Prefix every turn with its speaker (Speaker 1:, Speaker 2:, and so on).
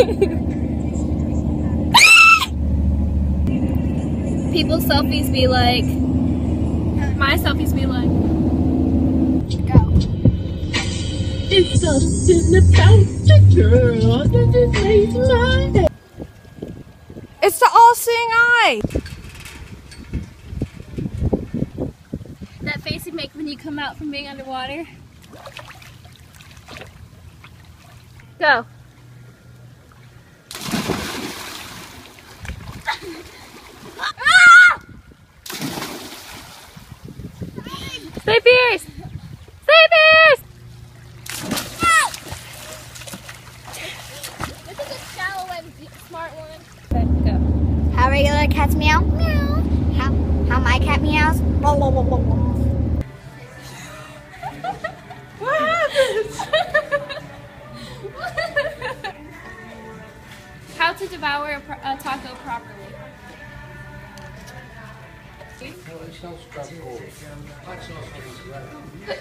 Speaker 1: People's selfies be like, my selfies be like,
Speaker 2: Go.
Speaker 3: It's something about the girl that just makes my.
Speaker 2: It's the all-seeing eye.
Speaker 1: that face you make when you come out from being underwater. Go. Stay fierce! Stay fierce! This is a shallow and smart one. Go.
Speaker 4: How regular cats meow? Meow. How, how my cat meows?
Speaker 2: What happens?
Speaker 1: How to devour a, a taco properly. Well, it sounds tropical. Hot sauce sounds right.